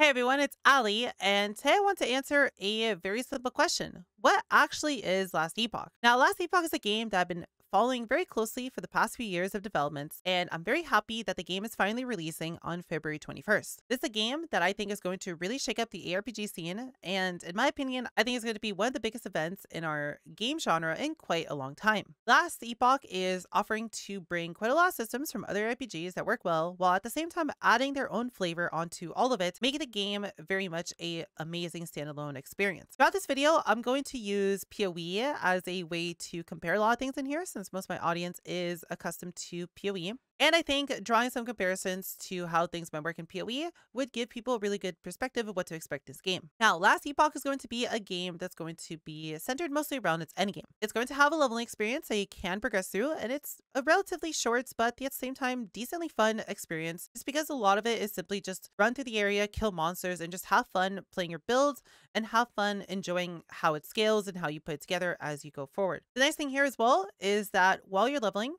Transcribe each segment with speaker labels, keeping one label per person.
Speaker 1: Hey everyone, it's Allie, and today I want to answer a very simple question. What actually is Last Epoch? Now, Last Epoch is a game that I've been following very closely for the past few years of developments, and I'm very happy that the game is finally releasing on February 21st. This is a game that I think is going to really shake up the ARPG scene, and in my opinion, I think it's going to be one of the biggest events in our game genre in quite a long time. Last Epoch is offering to bring quite a lot of systems from other RPGs that work well, while at the same time adding their own flavor onto all of it, making the game very much a amazing standalone experience. Throughout this video, I'm going to use PoE as a way to compare a lot of things in here since most of my audience is accustomed to PoE. And I think drawing some comparisons to how things might work in PoE would give people a really good perspective of what to expect this game. Now, Last Epoch is going to be a game that's going to be centered mostly around its endgame. It's going to have a leveling experience that you can progress through, and it's a relatively short, but at the same time, decently fun experience, just because a lot of it is simply just run through the area, kill monsters, and just have fun playing your builds and have fun enjoying how it scales and how you put it together as you go forward. The nice thing here as well is that while you're leveling,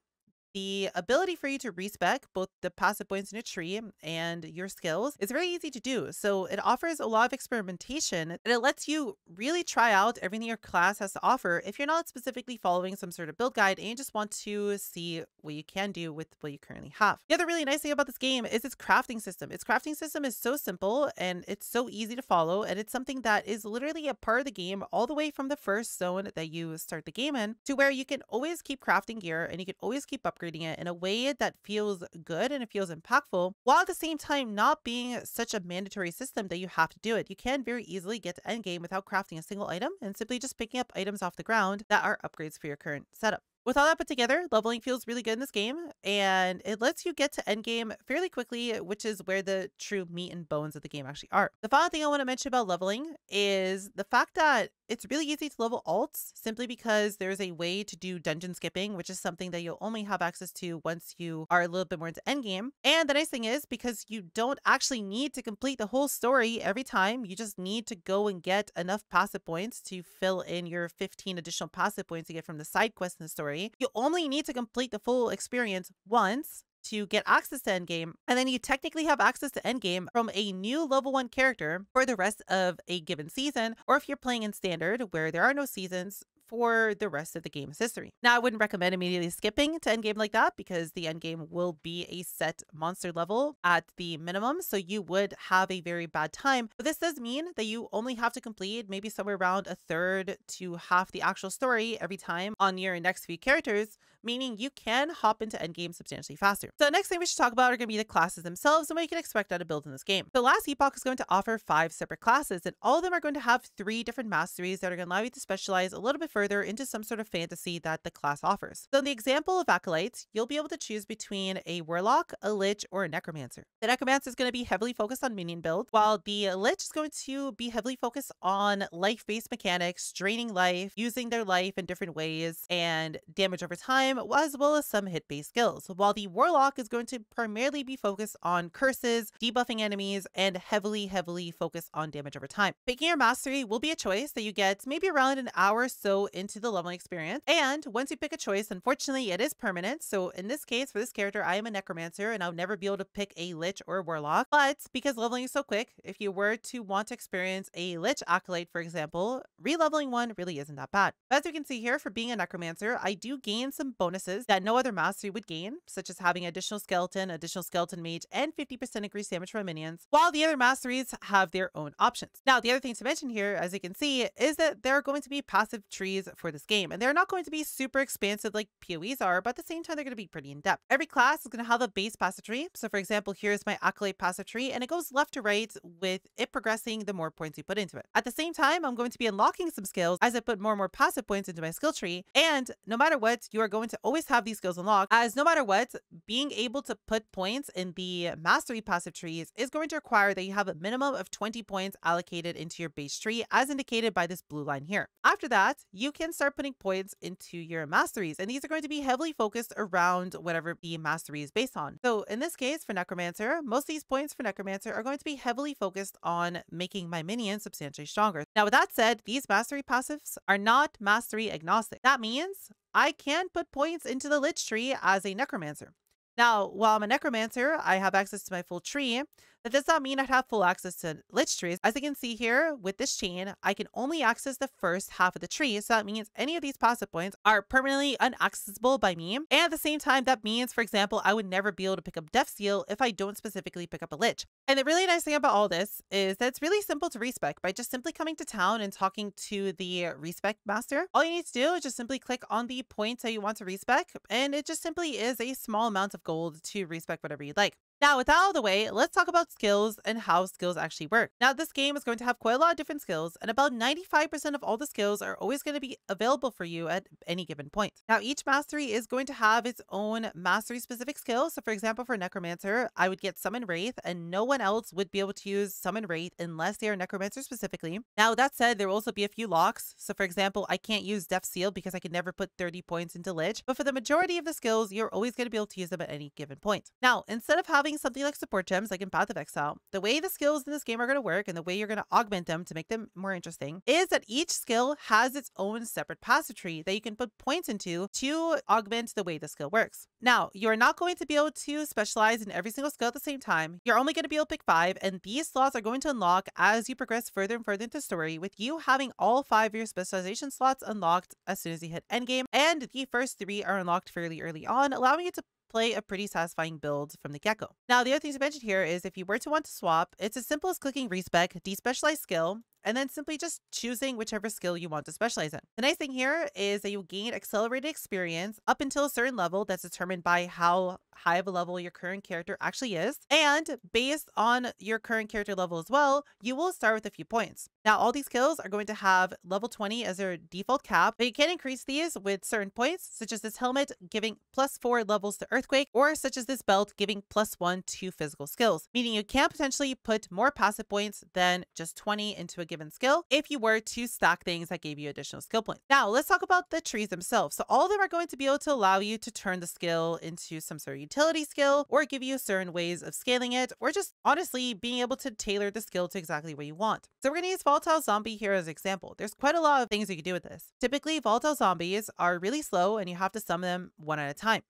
Speaker 1: the ability for you to respec both the passive points in a tree and your skills is very easy to do. So it offers a lot of experimentation and it lets you really try out everything your class has to offer if you're not specifically following some sort of build guide and you just want to see what you can do with what you currently have. The other really nice thing about this game is its crafting system. Its crafting system is so simple and it's so easy to follow and it's something that is literally a part of the game all the way from the first zone that you start the game in to where you can always keep crafting gear and you can always keep upgrading upgrading it in a way that feels good and it feels impactful, while at the same time not being such a mandatory system that you have to do it. You can very easily get to endgame without crafting a single item and simply just picking up items off the ground that are upgrades for your current setup. With all that put together, leveling feels really good in this game, and it lets you get to endgame fairly quickly, which is where the true meat and bones of the game actually are. The final thing I want to mention about leveling is the fact that it's really easy to level alts simply because there's a way to do dungeon skipping, which is something that you'll only have access to once you are a little bit more into endgame. And the nice thing is because you don't actually need to complete the whole story every time, you just need to go and get enough passive points to fill in your 15 additional passive points you get from the side quests in the story. You only need to complete the full experience once to get access to Endgame, and then you technically have access to Endgame from a new level 1 character for the rest of a given season, or if you're playing in Standard, where there are no seasons, for the rest of the game's history. Now, I wouldn't recommend immediately skipping to endgame like that because the endgame will be a set monster level at the minimum, so you would have a very bad time. But this does mean that you only have to complete maybe somewhere around a third to half the actual story every time on your next few characters, meaning you can hop into endgame substantially faster. So the next thing we should talk about are going to be the classes themselves and what you can expect out of builds in this game. The last epoch is going to offer five separate classes, and all of them are going to have three different masteries that are going to allow you to specialize a little bit further further into some sort of fantasy that the class offers. So in the example of Acolytes, you'll be able to choose between a Warlock, a Lich, or a Necromancer. The Necromancer is going to be heavily focused on minion build, while the Lich is going to be heavily focused on life-based mechanics, draining life, using their life in different ways, and damage over time, as well as some hit-based skills, while the Warlock is going to primarily be focused on curses, debuffing enemies, and heavily, heavily focused on damage over time. Picking your mastery will be a choice that you get maybe around an hour or so into the leveling experience. And once you pick a choice, unfortunately, it is permanent. So in this case, for this character, I am a necromancer and I'll never be able to pick a lich or warlock. But because leveling is so quick, if you were to want to experience a lich acolyte, for example, releveling one really isn't that bad. As you can see here, for being a necromancer, I do gain some bonuses that no other mastery would gain, such as having additional skeleton, additional skeleton mage, and 50% increased damage from minions, while the other masteries have their own options. Now, the other thing to mention here, as you can see, is that there are going to be passive trees for this game. And they're not going to be super expansive like PoEs are, but at the same time, they're going to be pretty in depth. Every class is going to have a base passive tree. So for example, here's my Acolyte passive tree, and it goes left to right with it progressing the more points you put into it. At the same time, I'm going to be unlocking some skills as I put more and more passive points into my skill tree. And no matter what, you are going to always have these skills unlocked as no matter what, being able to put points in the mastery passive trees is going to require that you have a minimum of 20 points allocated into your base tree as indicated by this blue line here. After that, can start putting points into your masteries, and these are going to be heavily focused around whatever the mastery is based on. So in this case, for Necromancer, most of these points for Necromancer are going to be heavily focused on making my minions substantially stronger. Now, with that said, these mastery passives are not mastery agnostic. That means I can put points into the Lich tree as a Necromancer. Now, while I'm a necromancer, I have access to my full tree. That does not mean I'd have full access to lich trees. As you can see here with this chain, I can only access the first half of the tree. So that means any of these passive points are permanently unaccessible by me. And at the same time, that means, for example, I would never be able to pick up Death Seal if I don't specifically pick up a lich. And the really nice thing about all this is that it's really simple to respec by just simply coming to town and talking to the respec master. All you need to do is just simply click on the points that you want to respec, and it just simply is a small amount of gold to respec whatever you'd like. Now, with that out of the way, let's talk about skills and how skills actually work. Now, this game is going to have quite a lot of different skills, and about 95% of all the skills are always going to be available for you at any given point. Now, each mastery is going to have its own mastery specific skill. So, for example, for Necromancer, I would get Summon Wraith, and no one else would be able to use Summon Wraith unless they are Necromancer specifically. Now, that said, there will also be a few locks. So, for example, I can't use Death Seal because I can never put 30 points into Lich, but for the majority of the skills, you're always going to be able to use them at any given point. Now, instead of having something like support gems, like in Path of Exile, the way the skills in this game are going to work and the way you're going to augment them to make them more interesting is that each skill has its own separate passive tree that you can put points into to augment the way the skill works. Now, you're not going to be able to specialize in every single skill at the same time. You're only going to be able to pick five, and these slots are going to unlock as you progress further and further into the story, with you having all five of your specialization slots unlocked as soon as you hit endgame, and the first three are unlocked fairly early on, allowing you to play a pretty satisfying build from the get-go. Now, the other thing to mention here is if you were to want to swap, it's as simple as clicking respec, despecialize skill, and then simply just choosing whichever skill you want to specialize in. The nice thing here is that you gain accelerated experience up until a certain level that's determined by how high of a level your current character actually is. And based on your current character level as well, you will start with a few points. Now, all these skills are going to have level 20 as their default cap, but you can increase these with certain points, such as this helmet giving plus four levels to Earthquake, or such as this belt giving plus one to physical skills, meaning you can potentially put more passive points than just 20 into a given skill if you were to stack things that gave you additional skill points. Now, let's talk about the trees themselves. So all of them are going to be able to allow you to turn the skill into some sort of utility skill or give you certain ways of scaling it or just honestly being able to tailor the skill to exactly what you want. So we're going to use Volatile Zombie here as an example. There's quite a lot of things you can do with this. Typically, Volatile Zombies are really slow and you have to summon them one at a time.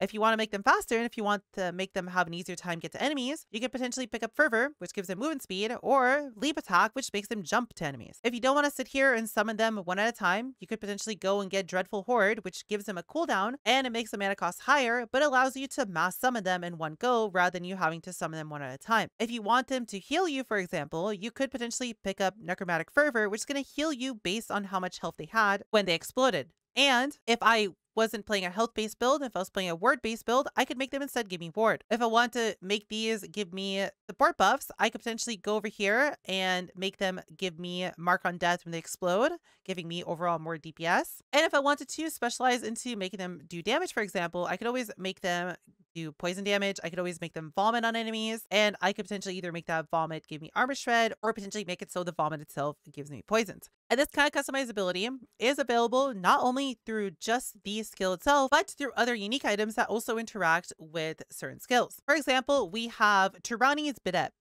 Speaker 1: If you want to make them faster and if you want to make them have an easier time get to enemies, you could potentially pick up Fervor, which gives them movement speed, or Leap Attack, which makes them jump to enemies. If you don't want to sit here and summon them one at a time, you could potentially go and get Dreadful Horde, which gives them a cooldown and it makes the mana cost higher, but allows you to mass summon them in one go rather than you having to summon them one at a time. If you want them to heal you, for example, you could potentially pick up Necromantic Fervor, which is going to heal you based on how much health they had when they exploded. And if I wasn't playing a health based build, if I was playing a ward based build, I could make them instead give me ward. If I want to make these give me support buffs, I could potentially go over here and make them give me mark on death when they explode, giving me overall more DPS. And if I wanted to specialize into making them do damage, for example, I could always make them do poison damage. I could always make them vomit on enemies, and I could potentially either make that vomit give me armor shred or potentially make it so the vomit itself gives me poisons. And this kind of customizability is available not only through just the skill itself, but through other unique items that also interact with certain skills. For example, we have Tirani's Bidet.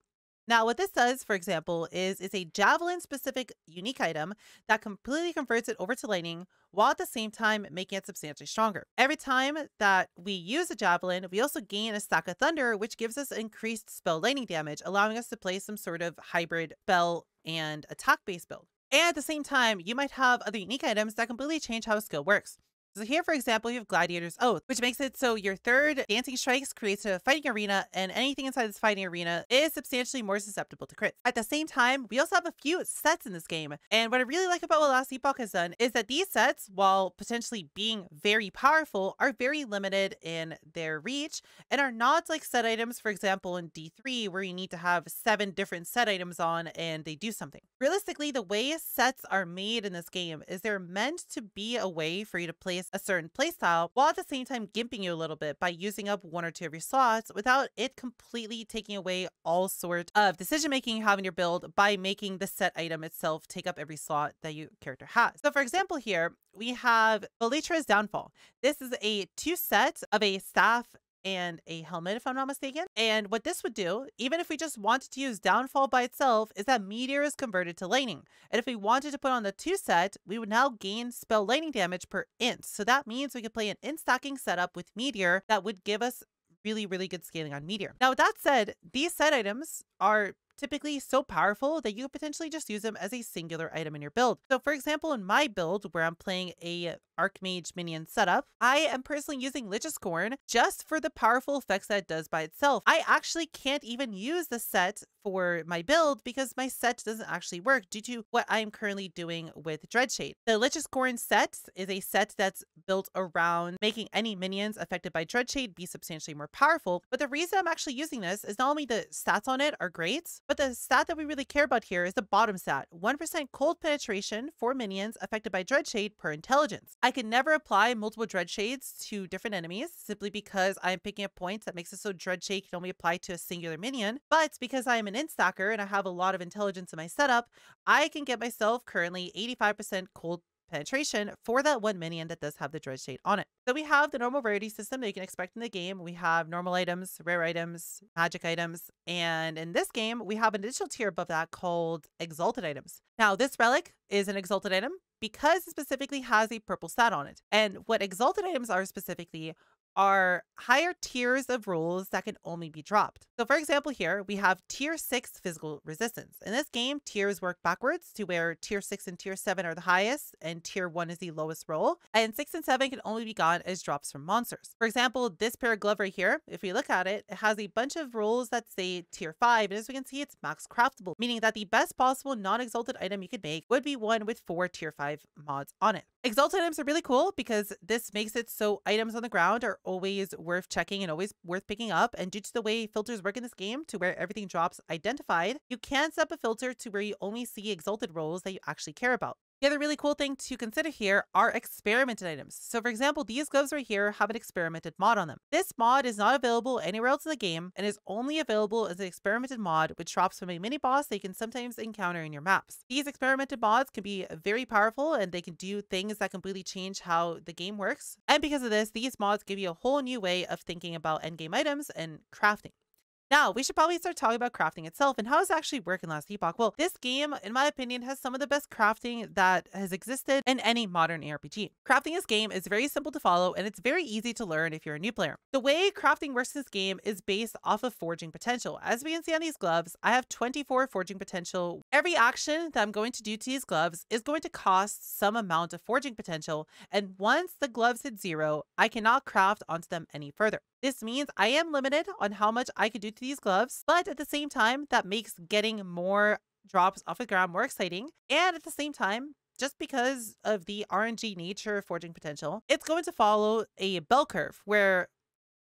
Speaker 1: Now, what this does, for example, is it's a javelin specific unique item that completely converts it over to lightning while at the same time making it substantially stronger. Every time that we use a javelin, we also gain a stack of thunder, which gives us increased spell lightning damage, allowing us to play some sort of hybrid spell and attack based build. And at the same time, you might have other unique items that completely change how a skill works. So here, for example, you have Gladiator's Oath, which makes it so your third Dancing Strikes creates a fighting arena, and anything inside this fighting arena is substantially more susceptible to crits. At the same time, we also have a few sets in this game, and what I really like about what Last Epoch has done is that these sets, while potentially being very powerful, are very limited in their reach and are not like set items, for example, in D3, where you need to have seven different set items on and they do something. Realistically, the way sets are made in this game is they're meant to be a way for you to place a certain playstyle while at the same time gimping you a little bit by using up one or two of your slots without it completely taking away all sort of decision making you have in your build by making the set item itself take up every slot that your character has. So for example here, we have Velitra's Downfall. This is a two set of a staff and a helmet, if I'm not mistaken. And what this would do, even if we just wanted to use Downfall by itself, is that Meteor is converted to Lightning. And if we wanted to put on the two set, we would now gain spell lightning damage per int. So that means we could play an int stacking setup with Meteor that would give us really, really good scaling on Meteor. Now, with that said, these set items are typically so powerful that you could potentially just use them as a singular item in your build. So for example, in my build where I'm playing a Archmage minion setup, I am personally using Lich's Scorn just for the powerful effects that it does by itself. I actually can't even use the set for my build because my set doesn't actually work due to what I'm currently doing with Dreadshade. The Lich's Scorn set is a set that's built around making any minions affected by Dreadshade be substantially more powerful. But the reason I'm actually using this is not only the stats on it are great, but the stat that we really care about here is the bottom stat 1% cold penetration for minions affected by Dreadshade per intelligence. I can never apply multiple dread shades to different enemies simply because I'm picking up points that makes it so dread shade can only apply to a singular minion. But because I am an instacker and I have a lot of intelligence in my setup, I can get myself currently 85% cold penetration for that one minion that does have the dread shade on it. So we have the normal rarity system that you can expect in the game. We have normal items, rare items, magic items, and in this game, we have an additional tier above that called exalted items. Now, this relic is an exalted item because it specifically has a purple stat on it. And what exalted items are specifically are higher tiers of rules that can only be dropped. So for example here, we have tier 6 physical resistance. In this game, tiers work backwards to where tier 6 and tier 7 are the highest and tier 1 is the lowest roll. And 6 and 7 can only be gotten as drops from monsters. For example, this pair of glove right here, if we look at it, it has a bunch of rules that say tier 5 and as we can see it's max craftable, meaning that the best possible non-exalted item you could make would be one with 4 tier 5 mods on it. Exalted items are really cool because this makes it so items on the ground are always worth checking and always worth picking up. And due to the way filters work in this game to where everything drops identified, you can set up a filter to where you only see exalted rolls that you actually care about. The other really cool thing to consider here are experimental items. So for example, these gloves right here have an experimental mod on them. This mod is not available anywhere else in the game and is only available as an experimental mod which drops from a mini boss that you can sometimes encounter in your maps. These experimental mods can be very powerful and they can do things that completely change how the game works. And because of this, these mods give you a whole new way of thinking about endgame items and crafting. Now, we should probably start talking about crafting itself and how does it actually work in Last Epoch. Well, this game, in my opinion, has some of the best crafting that has existed in any modern ARPG. Crafting this game is very simple to follow and it's very easy to learn if you're a new player. The way crafting works in this game is based off of forging potential. As we can see on these gloves, I have 24 forging potential. Every action that I'm going to do to these gloves is going to cost some amount of forging potential, and once the gloves hit zero, I cannot craft onto them any further. This means I am limited on how much I could do to these gloves, but at the same time, that makes getting more drops off the ground more exciting. And at the same time, just because of the RNG nature of forging potential, it's going to follow a bell curve where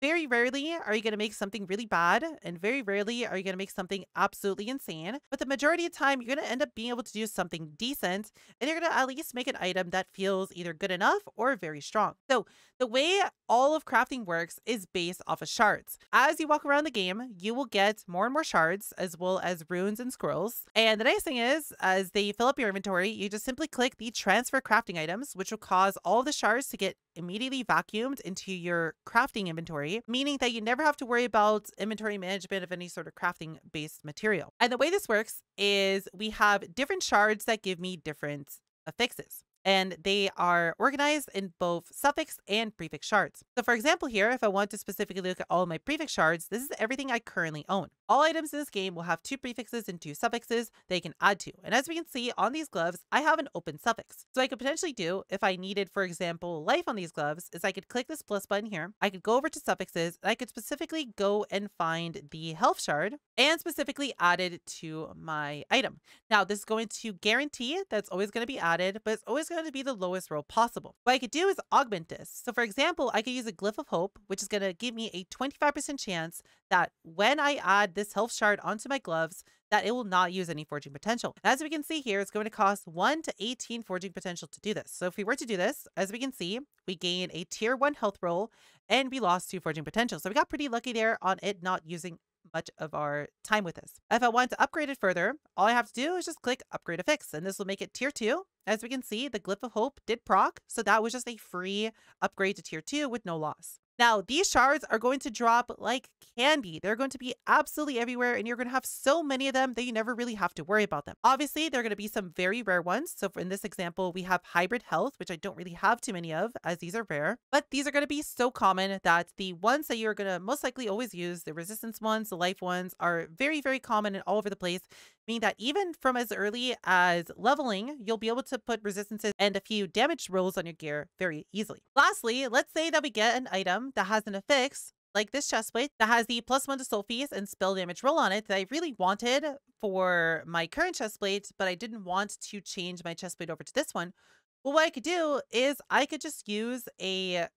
Speaker 1: very rarely are you going to make something really bad, and very rarely are you going to make something absolutely insane. But the majority of time, you're going to end up being able to do something decent, and you're going to at least make an item that feels either good enough or very strong. So the way all of crafting works is based off of shards. As you walk around the game, you will get more and more shards, as well as runes and scrolls. And the nice thing is, as they fill up your inventory, you just simply click the transfer crafting items, which will cause all the shards to get immediately vacuumed into your crafting inventory, meaning that you never have to worry about inventory management of any sort of crafting based material. And the way this works is we have different shards that give me different affixes and they are organized in both suffix and prefix shards. So for example here, if I want to specifically look at all my prefix shards, this is everything I currently own. All items in this game will have two prefixes and two suffixes they can add to. And as we can see on these gloves, I have an open suffix. So I could potentially do, if I needed, for example, life on these gloves, is I could click this plus button here. I could go over to suffixes and I could specifically go and find the health shard and specifically add it to my item. Now, this is going to guarantee that's always going to be added, but it's always going to be the lowest roll possible. What I could do is augment this. So for example, I could use a glyph of hope, which is going to give me a 25% chance that when I add this health shard onto my gloves, that it will not use any forging potential. As we can see here, it's going to cost 1 to 18 forging potential to do this. So if we were to do this, as we can see, we gain a tier 1 health roll and we lost 2 forging potential. So we got pretty lucky there on it not using much of our time with this. If I want to upgrade it further, all I have to do is just click upgrade affix and this will make it tier 2. As we can see, the Glyph of Hope did proc, so that was just a free upgrade to tier 2 with no loss. Now, these shards are going to drop like candy. They're going to be absolutely everywhere, and you're going to have so many of them that you never really have to worry about them. Obviously, there are going to be some very rare ones. So, in this example, we have hybrid health, which I don't really have too many of, as these are rare. But these are going to be so common that the ones that you're going to most likely always use, the resistance ones, the life ones, are very, very common and all over the place meaning that even from as early as leveling, you'll be able to put resistances and a few damage rolls on your gear very easily. Lastly, let's say that we get an item that has an affix like this chest plate that has the plus one to soul feast and spell damage roll on it that I really wanted for my current chest plate, but I didn't want to change my chest plate over to this one. Well, what I could do is I could just use a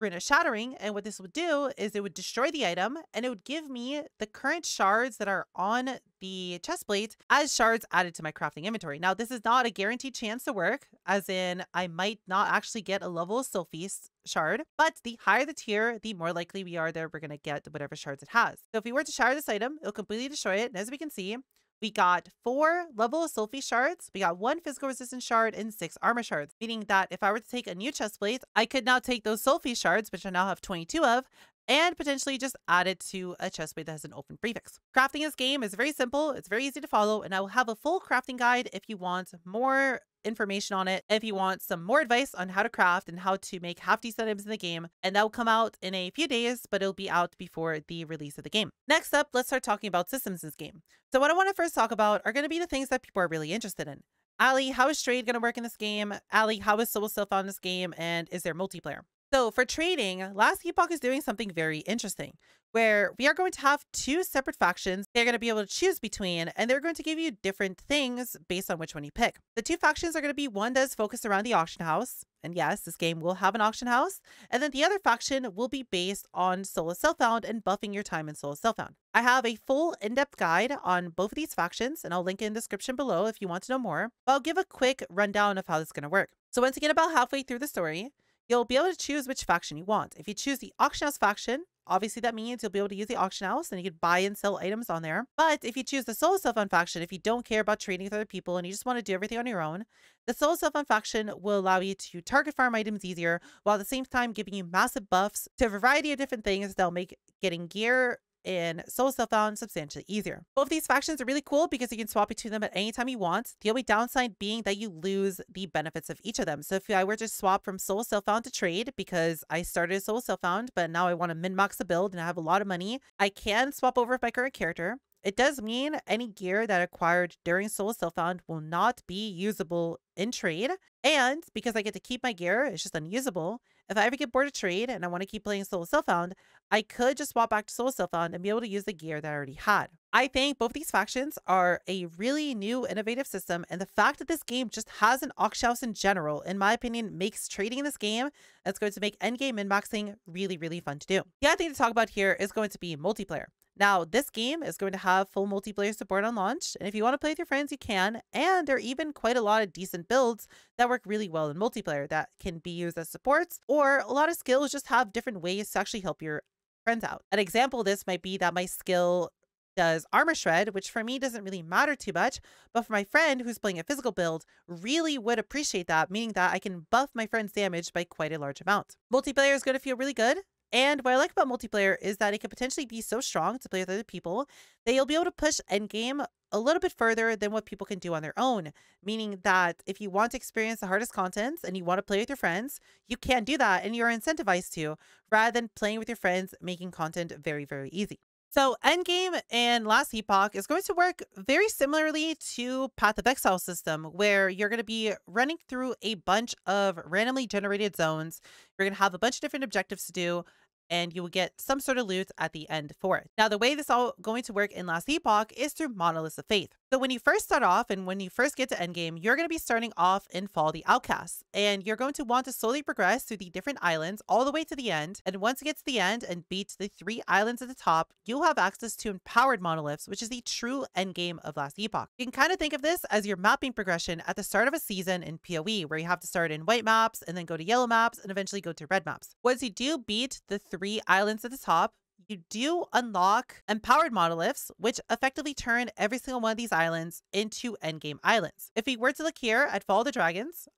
Speaker 1: Rune of Shattering. And what this would do is it would destroy the item and it would give me the current shards that are on the chest plate as shards added to my crafting inventory. Now, this is not a guaranteed chance to work, as in I might not actually get a level Feast shard, but the higher the tier, the more likely we are that we're going to get whatever shards it has. So if we were to shard this item, it'll completely destroy it. And as we can see, we got four level of Soul shards, we got one physical resistance shard, and six armor shards, meaning that if I were to take a new chest plate, I could now take those Soul shards, which I now have 22 of, and potentially just add it to a chest plate that has an open prefix. Crafting this game is very simple, it's very easy to follow, and I will have a full crafting guide if you want more information on it if you want some more advice on how to craft and how to make half decent items in the game. And that will come out in a few days, but it'll be out before the release of the game. Next up, let's start talking about systems in this game. So what I want to first talk about are going to be the things that people are really interested in. Allie, how is trade going to work in this game? Allie, how is Soul Self on this game? And is there multiplayer? So for trading, Last Epoch is doing something very interesting where we are going to have two separate factions they're going to be able to choose between, and they're going to give you different things based on which one you pick. The two factions are going to be one that is focused around the auction house, and yes, this game will have an auction house, and then the other faction will be based on Solo Self-Found and buffing your time in Solo Self-Found. I have a full in-depth guide on both of these factions, and I'll link it in the description below if you want to know more, but I'll give a quick rundown of how this is going to work. So once you get about halfway through the story, you'll be able to choose which faction you want. If you choose the auction house faction, obviously that means you'll be able to use the auction house and you can buy and sell items on there. But if you choose the Solo Self faction, if you don't care about trading with other people and you just want to do everything on your own, the Solo Self faction will allow you to target farm items easier while at the same time giving you massive buffs to a variety of different things that'll make getting gear in Solo Self-Found substantially easier. Both of these factions are really cool because you can swap between them at any time you want. The only downside being that you lose the benefits of each of them. So if I were to swap from Solo Self-Found to trade because I started Solo Self-Found, but now I want to min-max the build and I have a lot of money, I can swap over with my current character. It does mean any gear that acquired during Solo Self-Found will not be usable in trade. And because I get to keep my gear, it's just unusable. If I ever get bored of trade and I want to keep playing Solo Self-Found, I could just swap back to Solo Self-Found and be able to use the gear that I already had. I think both these factions are a really new innovative system and the fact that this game just has an auction house in general, in my opinion, makes trading in this game that's going to make endgame min-maxing really, really fun to do. The other thing to talk about here is going to be multiplayer. Now, this game is going to have full multiplayer support on launch, and if you want to play with your friends, you can. And there are even quite a lot of decent builds that work really well in multiplayer that can be used as supports, or a lot of skills just have different ways to actually help your friends out. An example of this might be that my skill does armor shred, which for me doesn't really matter too much, but for my friend who's playing a physical build, really would appreciate that, meaning that I can buff my friend's damage by quite a large amount. Multiplayer is going to feel really good. And what I like about multiplayer is that it can potentially be so strong to play with other people that you'll be able to push endgame a little bit further than what people can do on their own. Meaning that if you want to experience the hardest contents and you want to play with your friends, you can do that and you're incentivized to, rather than playing with your friends, making content very, very easy. So Endgame and Last Epoch is going to work very similarly to Path of Exile system, where you're going to be running through a bunch of randomly generated zones. You're going to have a bunch of different objectives to do and you will get some sort of loot at the end for it. Now, the way this all going to work in Last Epoch is through Monoliths of Fate. So when you first start off and when you first get to endgame, you're going to be starting off in Fall the Outcasts, and you're going to want to slowly progress through the different islands all the way to the end. And once you get to the end and beat the three islands at the top, you'll have access to empowered monoliths, which is the true endgame of Last Epoch. You can kind of think of this as your mapping progression at the start of a season in PoE, where you have to start in white maps and then go to yellow maps and eventually go to red maps. Once you do beat the three islands at the top, you do unlock empowered monoliths, which effectively turn every single one of these islands into endgame islands. If we were to look here at Fall of the Dragons,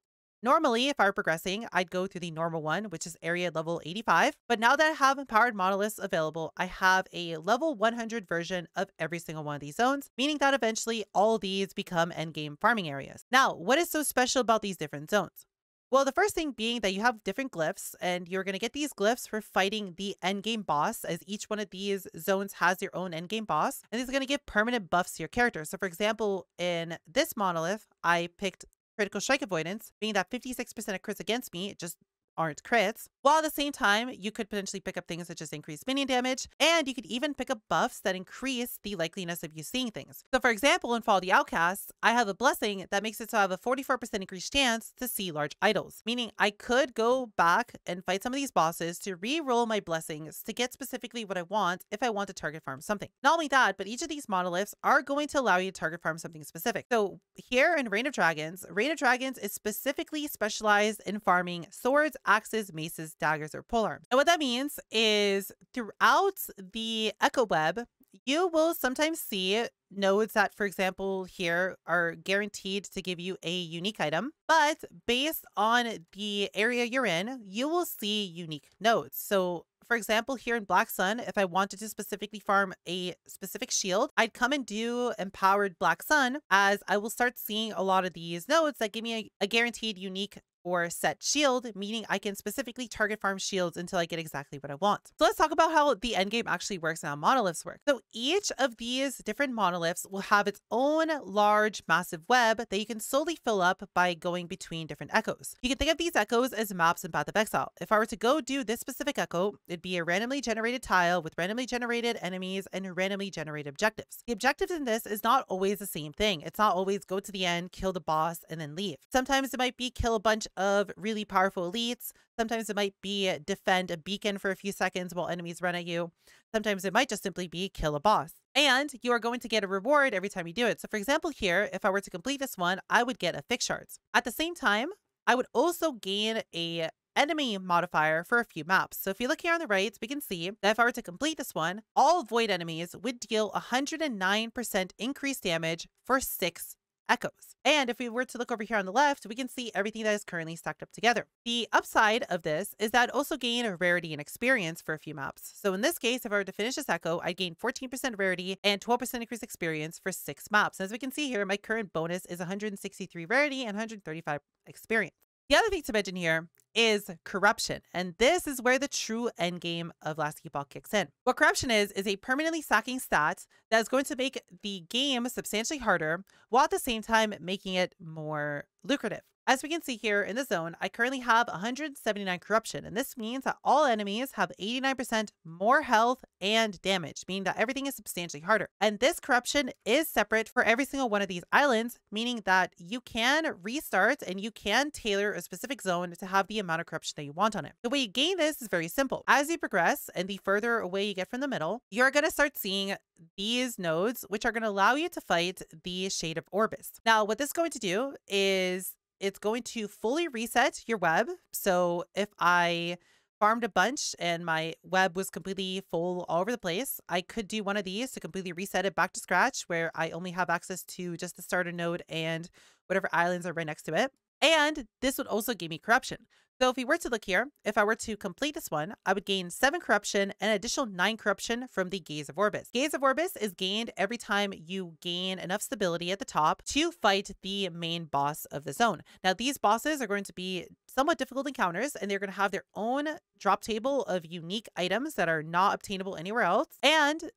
Speaker 1: Normally, if I were progressing, I'd go through the normal one, which is area level 85. But now that I have empowered monoliths available, I have a level 100 version of every single one of these zones, meaning that eventually all these become endgame farming areas. Now, what is so special about these different zones? Well, the first thing being that you have different glyphs, and you're going to get these glyphs for fighting the endgame boss, as each one of these zones has your own endgame boss, and these are going to give permanent buffs to your character. So, for example, in this monolith, I picked critical strike avoidance, being that 56% of crits against me it just aren't crits. While at the same time, you could potentially pick up things such as increased minion damage, and you could even pick up buffs that increase the likeliness of you seeing things. So for example, in Fall of the Outcasts, I have a blessing that makes it so I have a 44% increased chance to see large idols, meaning I could go back and fight some of these bosses to re-roll my blessings to get specifically what I want if I want to target farm something. Not only that, but each of these monoliths are going to allow you to target farm something specific. So here in Reign of Dragons, Reign of Dragons is specifically specialized in farming swords, axes, maces, daggers, or polearms. And what that means is throughout the Echo Web, you will sometimes see nodes that, for example, here are guaranteed to give you a unique item. But based on the area you're in, you will see unique nodes. So for example, here in Black Sun, if I wanted to specifically farm a specific shield, I'd come and do Empowered Black Sun as I will start seeing a lot of these nodes that give me a, a guaranteed unique or set shield, meaning I can specifically target farm shields until I get exactly what I want. So let's talk about how the end game actually works and how monoliths work. So each of these different monoliths will have its own large, massive web that you can slowly fill up by going between different echoes. You can think of these echoes as maps in Path of Exile. If I were to go do this specific echo, it'd be a randomly generated tile with randomly generated enemies and randomly generated objectives. The objectives in this is not always the same thing. It's not always go to the end, kill the boss, and then leave. Sometimes it might be kill a bunch of really powerful elites. Sometimes it might be defend a beacon for a few seconds while enemies run at you. Sometimes it might just simply be kill a boss. And you are going to get a reward every time you do it. So for example, here, if I were to complete this one, I would get affix shards. At the same time, I would also gain a enemy modifier for a few maps. So if you look here on the right, we can see that if I were to complete this one, all void enemies would deal 109% increased damage for six echoes. And if we were to look over here on the left, we can see everything that is currently stacked up together. The upside of this is that also gain a rarity and experience for a few maps. So in this case, if I were to finish this echo, I'd gain 14% rarity and 12% increased experience for six maps. And as we can see here, my current bonus is 163 rarity and 135 experience. The other thing to mention here is corruption. And this is where the true endgame of Last Epoch kicks in. What corruption is, is a permanently stacking stat that is going to make the game substantially harder while at the same time making it more lucrative. As we can see here in the zone, I currently have 179 corruption, and this means that all enemies have 89% more health and damage, meaning that everything is substantially harder. And this corruption is separate for every single one of these islands, meaning that you can restart and you can tailor a specific zone to have the amount of corruption that you want on it. The way you gain this is very simple. As you progress and the further away you get from the middle, you're going to start seeing these nodes, which are going to allow you to fight the Shade of Orobyss. Now, what this is going to do is it's going to fully reset your web. So if I farmed a bunch and my web was completely full all over the place, I could do one of these to completely reset it back to scratch where I only have access to just the starter node and whatever islands are right next to it. And this would also give me corruption. So if we were to look here, if I were to complete this one, I would gain 7 corruption and an additional 9 corruption from the Gaze of Orobyss. Gaze of Orobyss is gained every time you gain enough stability at the top to fight the main boss of the zone. Now these bosses are going to be somewhat difficult encounters and they're going to have their own drop table of unique items that are not obtainable anywhere else. And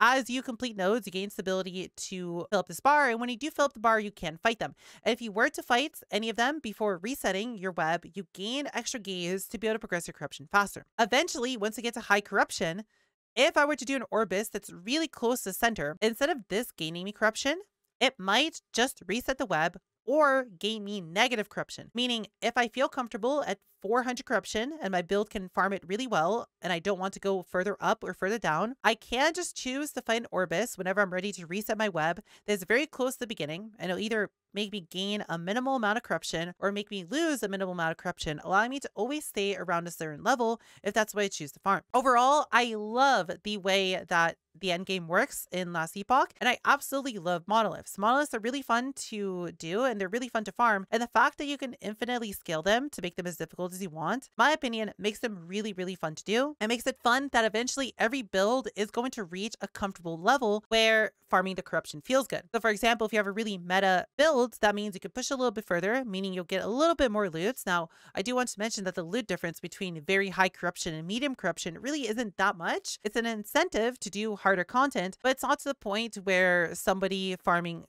Speaker 1: as you complete nodes, you gain stability to fill up this bar. And when you do fill up the bar, you can fight them. And if you were to fight any of them before resetting your web, you gain extra gaze to be able to progress your corruption faster. Eventually, once you get to high corruption, if I were to do an Orobyss that's really close to center, instead of this gaining me corruption, it might just reset the web or gain me negative corruption. Meaning, if I feel comfortable at 400 corruption and my build can farm it really well and I don't want to go further up or further down, I can just choose to find Orobyss whenever I'm ready to reset my web that's very close to the beginning and it'll either make me gain a minimal amount of corruption or make me lose a minimal amount of corruption, allowing me to always stay around a certain level if that's what I choose to farm. Overall, I love the way that the end game works in Last Epoch. And I absolutely love monoliths. Monoliths are really fun to do and they're really fun to farm. And the fact that you can infinitely scale them to make them as difficult as you want, my opinion, makes them really, really fun to do. It makes it fun that eventually every build is going to reach a comfortable level where farming the corruption feels good. So for example, if you have a really meta build, that means you can push a little bit further, meaning you'll get a little bit more loots. Now, I do want to mention that the loot difference between very high corruption and medium corruption really isn't that much. It's an incentive to do harder content, but it's not to the point where somebody farming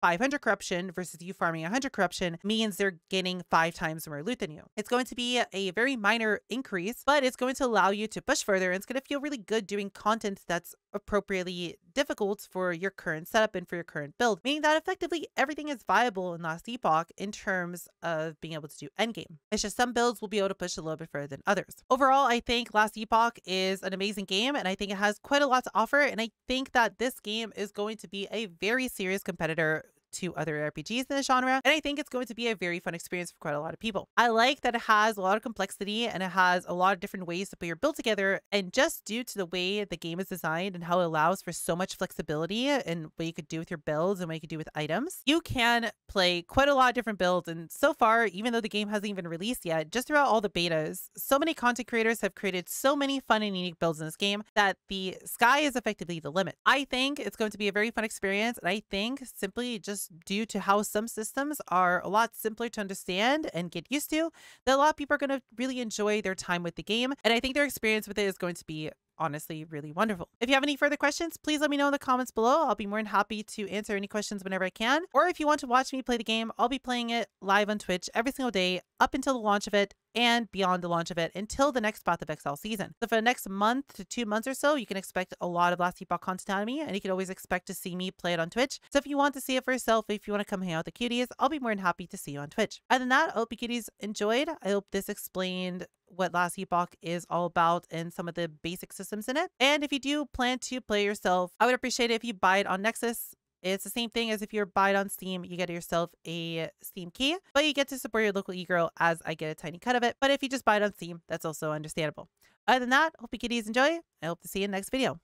Speaker 1: 500 corruption versus you farming 100 corruption means they're getting five times more loot than you. It's going to be a very minor increase, but it's going to allow you to push further. And it's going to feel really good doing content that's appropriately difficult for your current setup and for your current build, meaning that effectively everything is viable in Last Epoch in terms of being able to do endgame. It's just some builds will be able to push a little bit further than others. Overall, I think Last Epoch is an amazing game and I think it has quite a lot to offer. And I think that this game is going to be a very serious competitor to other RPGs in the genre. And I think it's going to be a very fun experience for quite a lot of people. I like that it has a lot of complexity and it has a lot of different ways to put your build together. And just due to the way the game is designed and how it allows for so much flexibility and what you could do with your builds and what you could do with items, you can play quite a lot of different builds. And so far, even though the game hasn't even released yet, just throughout all the betas, so many content creators have created so many fun and unique builds in this game that the sky is effectively the limit. I think it's going to be a very fun experience. And I think simply just due to how some systems are a lot simpler to understand and get used to, that a lot of people are going to really enjoy their time with the game. And I think their experience with it is going to be honestly really wonderful. If you have any further questions, please let me know in the comments below. I'll be more than happy to answer any questions whenever I can. Or if you want to watch me play the game, I'll be playing it live on Twitch every single day up until the launch of it and beyond the launch of it until the next Path of Exile season. So for the next month to two months or so, you can expect a lot of Last Epoch content out of me, and you can always expect to see me play it on Twitch. So if you want to see it for yourself, if you want to come hang out with the cuties, I'll be more than happy to see you on Twitch. Other than that, I hope you cuties enjoyed. I hope this explained what Last Epoch is all about and some of the basic systems in it. And if you do plan to play yourself, I would appreciate it if you buy it on Nexus. It's the same thing as if you're buy it on Steam, you get yourself a Steam key, but you get to support your local e-girl as I get a tiny cut of it. But if you just buy it on Steam, that's also understandable. Other than that, hope you kiddies enjoy. I hope to see you in the next video.